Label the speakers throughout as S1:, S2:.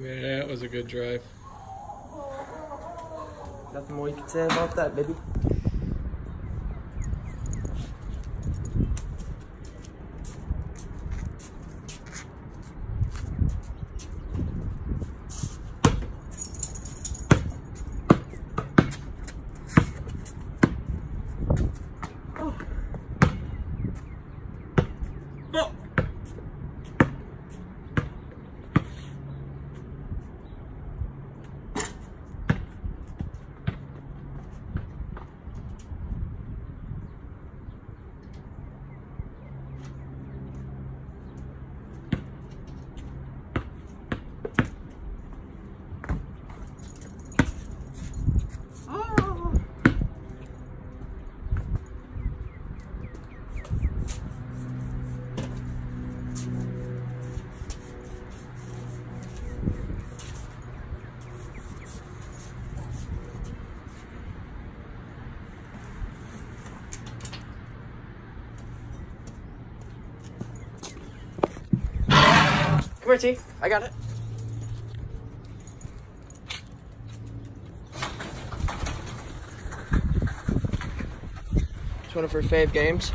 S1: Yeah, it was a good drive.
S2: Nothing more you can say about that, baby. Come here, T. I got it. It's one of her fave games.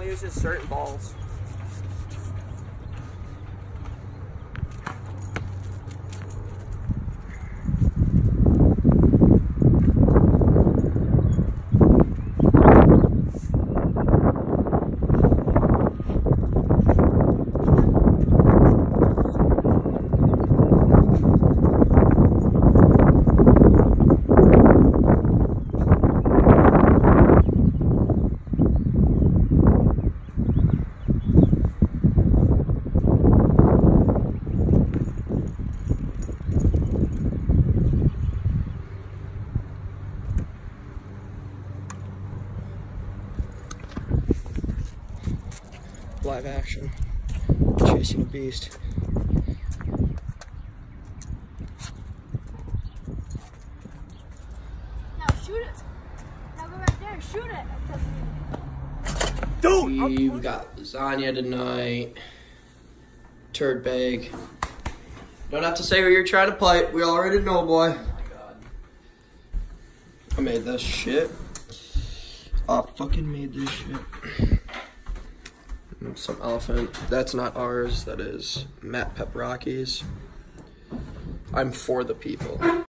S2: Only uses certain balls. Live action. Chasing a beast.
S3: Now shoot it. Now go right there. Shoot it.
S2: Dude!
S1: We've got lasagna tonight. Turd bag. Don't have to say who you're trying to play. We already know, boy. I made this shit. I fucking made this shit. Some elephant. That's not ours. That is Matt Pepperocki's. I'm for the people.